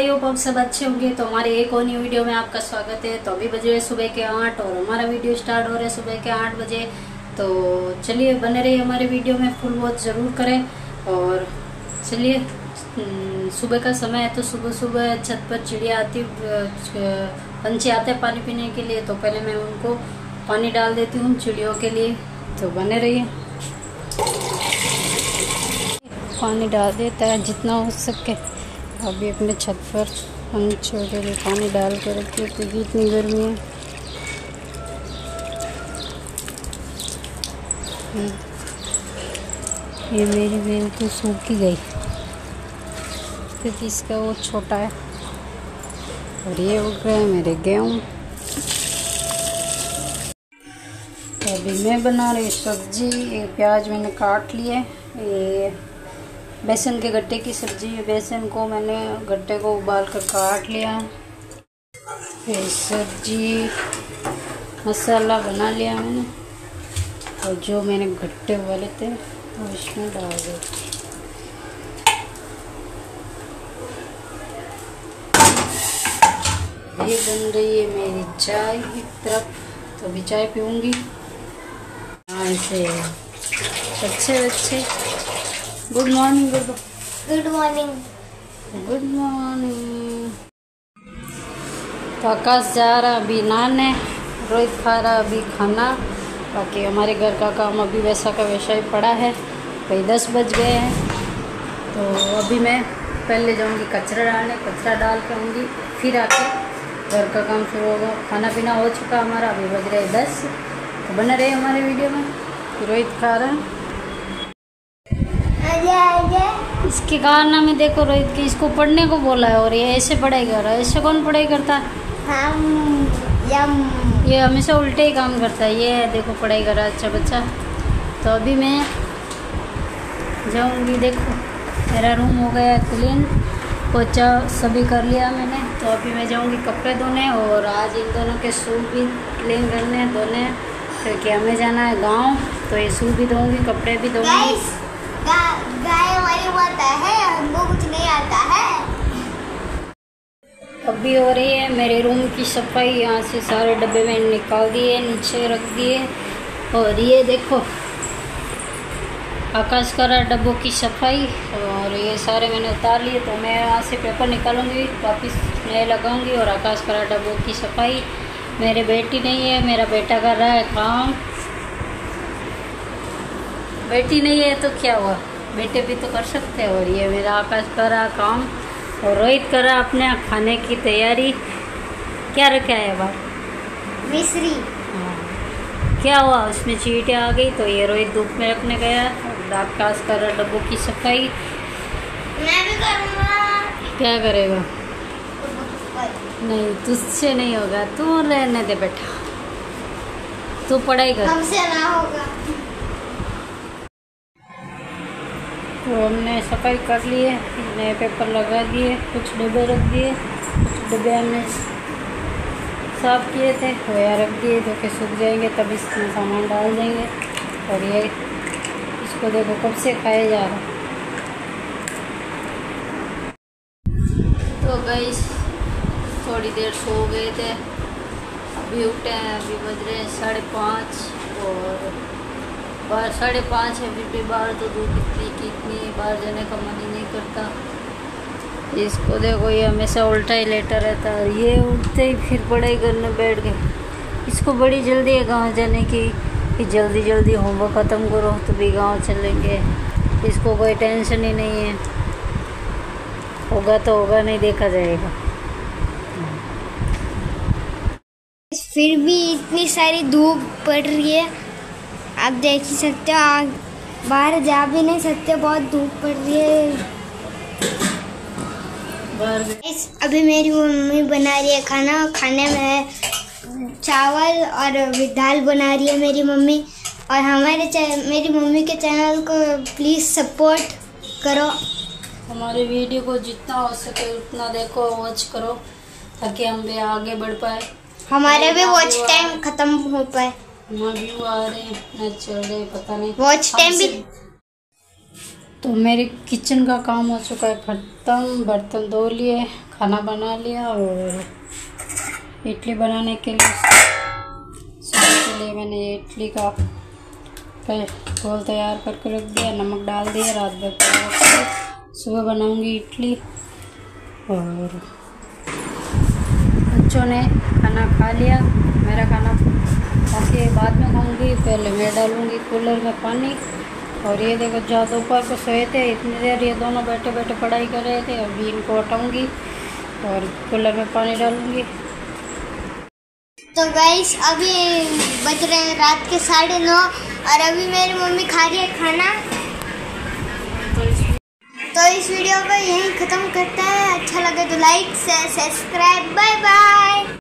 I hope आप सब अच्छे होंगे तो हमारे एक और न्यू वीडियो में आपका स्वागत है। तो अभी बज रहे सुबह के आठ और हमारा वीडियो स्टार्ट हो रहा है सुबह के आठ बजे। तो चलिए बने रहिए हमारे वीडियो में फुल वॉच ज़रूर करें। और चलिए हम्म, सुबह का समय है तो सुबह सुबह छत पर चिड़िया आती पंछी आते हैं पानी पीने के लिए। तो पहले मैं उनको पानी डाल देती हूँ चिड़ियों के लिए। तो बने रहिए। पानी डाल देता है जितना हो सके। अभी अपने छत पर पंछियों के लिए पानी डाल के रखिए क्योंकि इतनी गर्मी है हम्म। ये मेरी बेल तो सूखी गई, क्योंकि इसका वो छोटा है, और ये उग गए मेरे गेहूँ तो अभी मैं बना रही सब्ज़ी, ये प्याज मैंने काट लिए, ये बेसन के गट्टे की सब्ज़ी है बेसन को मैंने गट्टे को उबाल कर काट लिया। फिर सब्ज़ी, मसाला बना लिया मैंने। और जो मैंने गट्टे उबाले थे, वो इसमें डाल दिए। ये बन रही है मेरी चाय की तरफ़। तो अभी चाय पीऊँगी। ऐसे अच्छे अच्छे good morning good good morning good morning तो आकाश जा रहा अभी नहाने रोहित खा रहा अभी खाना। बाकी हमारे घर का काम अभी वैसा का वैसा ही पड़ा है। भाई दस बज गए हैं। तो अभी मैं पहले जाऊँगी कचरा डालने कचरा डाल के आऊँगी फिर आके घर का काम शुरू होगा। खाना पीना हो चुका हमारा अभी बज रहे दस। तो बने रहे हमारे वीडियो में। रोहित खा रहा है। इसके कारनामे देखो रोहित की इसको पढ़ने को बोला है और ये ऐसे पढ़ाई कर रहा है। ऐसे कौन पढ़ाई करता है? हम ये हमेशा उल्टे ही काम करता है। ये देखो पढ़ाई कर रहा है अच्छा बच्चा। तो अभी मैं जाऊँगी देखो। मेरा रूम हो गया क्लीन पोचा सभी कर लिया मैंने। तो अभी मैं जाऊँगी कपड़े धोने और आज इन दोनों के सूट भी क्लीन करने धोने क्योंकि हमें जाना है गाँव तो ये सूट भी धोऊँगी कपड़े भी धोऊँगी। माता है, हमको कुछ नहीं आता है। अभी हो रही है मेरे रूम की सफ़ाई, यहाँ से सारे डब्बे में निकाल दिए, नीचे रख दिए। और ये देखो, आकाश करा डब्बों की सफ़ाई, और ये सारे मैंने उतार लिए तो मैं यहाँ से पेपर निकालूँगी, वापस नए लगाऊँगी, और आकाश करा डब्बों की सफ़ाई। मेरी बेटी नहीं है, मेरा बेटा कर रहा है काम। बेटी नहीं है तो क्या हुआ? बेटे भी तो कर सकते हैं और ये मेरा आकाश करा काम और रोहित करा अपने खाने की तैयारी। क्या रखा है बाहर मिश्री। हाँ। क्या हुआ? उसमें चीटें आ गई तो ये रोहित धूप में रखने गया। आकाश कर डब्बों की सफ़ाई। मैं भी करूँगा। क्या करेगा? नहीं तुझसे नहीं होगा। तू रहने दे बेटा। तू पढ़ाई कर। हमसे ना होगा। तो हमने सफ़ाई कर ली है नए पेपर लगा दिए, कुछ डब्बे रख दिए, कुछ डब्बे हमने साफ़ किए थे यहाँ रख दिए, जो कि सूख जाएँगे तब इसमें सामान डाल देंगे और ये इसको देखो कब से खाया जा रहा तो गई थोड़ी देर सो गए थे, अभी उठे हैं, अभी बज रहे हैं साढ़े पाँच और बाहर, साढ़े पाँच है, फिर भी बाहर तो धूप इतनी की इतनी बाहर जाने का मन ही नहीं करता। इसको देखो, ये हमेशा उल्टा ही लेटा रहता है ये उठते ही फिर पढ़ाई करने बैठ गए। इसको बड़ी जल्दी है गाँव जाने की, कि जल्दी जल्दी होमवर्क ख़त्म करो तो भी गाँव चलेंगे। इसको कोई टेंशन ही नहीं है। होगा तो होगा, नहीं देखा जाएगा। फिर भी इतनी सारी धूप पड़ रही है आप देख ही सकते हो आग बाहर जा भी नहीं सकते बहुत धूप पड़ रही है। अभी मेरी मम्मी बना रही है खाना खाने में चावल और दाल बना रही है मेरी मम्मी। और हमारे मेरी मम्मी के चैनल को प्लीज़ सपोर्ट करो। हमारे वीडियो को जितना हो सके उतना देखो वॉच करो ताकि हम भी आगे बढ़ पाए। हमारे भी वॉच टाइम खत्म हो पाए। व्यू आ रहे हैं चल रहे पता नहीं। वॉच टाइम भी तो मेरे किचन का काम हो चुका है ख़त्म बर्तन धो लिए खाना बना लिया और इडली बनाने के लिए सुबह के लिए मैंने इडली का घोल तैयार करके रख दिया नमक डाल दिया रात भर सुबह बनाऊँगी इडली और बच्चों ने खाना खा लिया। मेरा खाना बाकी बाद में खाऊँगी पहले मैं डालूँगी कूलर में पानी। और ये देखो जहाँ दोपहर को सोए थे, इतनी देर ये दोनों बैठे बैठे पढ़ाई कर रहे थे। अभी इनको हटाऊँगी और कूलर में पानी डालूँगी। तो गाइस अभी बज रहे हैं रात के साढ़े नौ, और अभी मेरी मम्मी खा रही है खाना। तो इस वीडियो को यहीं ख़त्म करते हैं। अच्छा लगे तो लाइक सब्सक्राइब बाय बाय